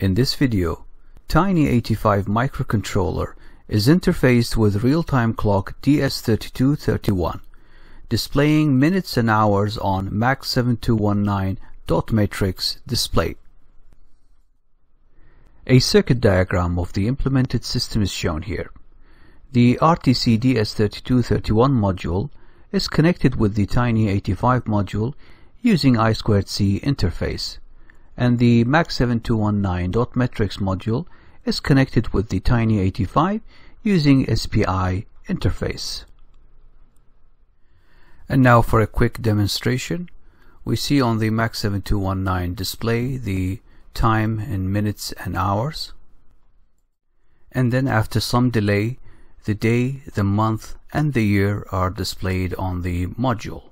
In this video, Tiny85 microcontroller is interfaced with real-time clock DS3231, displaying minutes and hours on MAX7219 dot matrix display. A circuit diagram of the implemented system is shown here. The RTC DS3231 module is connected with the Tiny85 module using I2C interface and the MAX7219 dot matrix module is connected with the Tiny85 using SPI interface. And now for a quick demonstration. We see on the MAX7219 display the time in minutes and hours. And then after some delay, the day, the month, and the year are displayed on the module.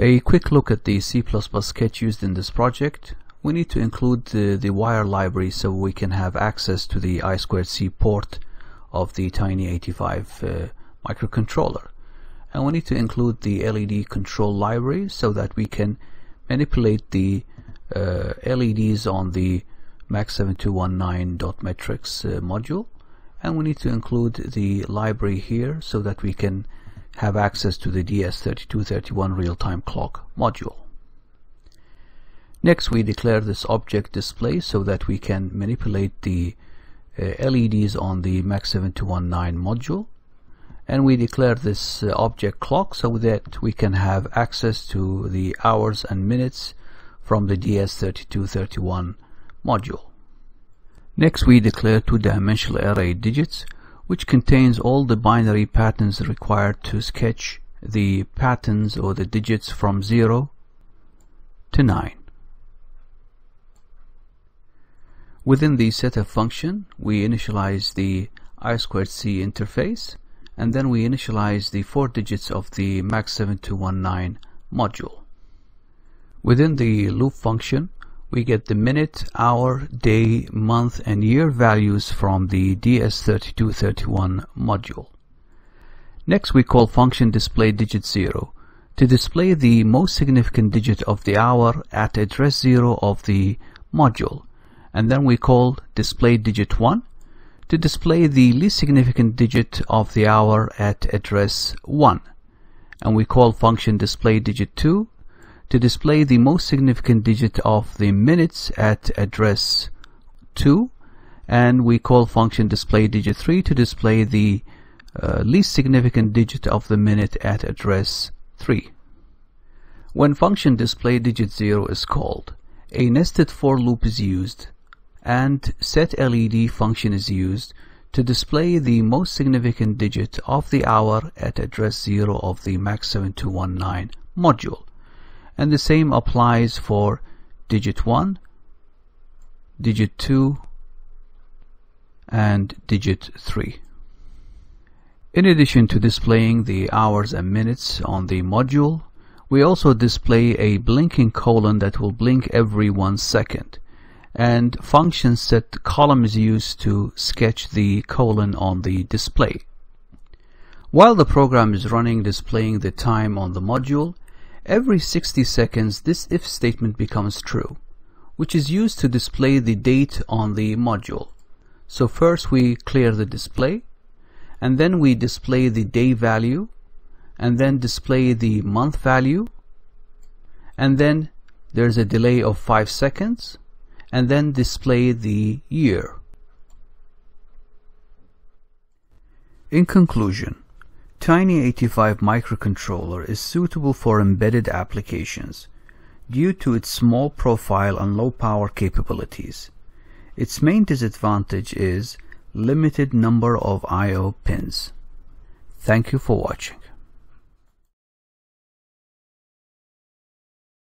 A quick look at the C++ sketch used in this project. We need to include the, the wire library so we can have access to the I2C port of the Tiny85 uh, microcontroller. And we need to include the LED control library so that we can manipulate the uh, LEDs on the MAX7219.metrics uh, module. And we need to include the library here so that we can have access to the DS3231 real-time clock module. Next we declare this object display so that we can manipulate the uh, LEDs on the MAX7219 module and we declare this uh, object clock so that we can have access to the hours and minutes from the DS3231 module. Next we declare two-dimensional array digits which contains all the binary patterns required to sketch the patterns or the digits from 0 to 9. Within the setup function, we initialize the I2C interface, and then we initialize the four digits of the MAX7219 module. Within the loop function, we get the minute, hour, day, month, and year values from the DS3231 module. Next we call function display digit 0 to display the most significant digit of the hour at address 0 of the module and then we call display digit 1 to display the least significant digit of the hour at address 1 and we call function display digit 2 to display the most significant digit of the minutes at address 2 and we call function display digit 3 to display the uh, least significant digit of the minute at address 3. When function display digit 0 is called, a nested for loop is used and set LED function is used to display the most significant digit of the hour at address 0 of the MAX7219 module and the same applies for digit 1 digit 2 and digit 3 in addition to displaying the hours and minutes on the module we also display a blinking colon that will blink every one second and function set column is used to sketch the colon on the display. While the program is running displaying the time on the module, Every 60 seconds this if statement becomes true, which is used to display the date on the module. So first we clear the display, and then we display the day value, and then display the month value, and then there's a delay of 5 seconds, and then display the year. In conclusion, Tiny85 microcontroller is suitable for embedded applications due to its small profile and low power capabilities. Its main disadvantage is limited number of I.O. pins. Thank you for watching.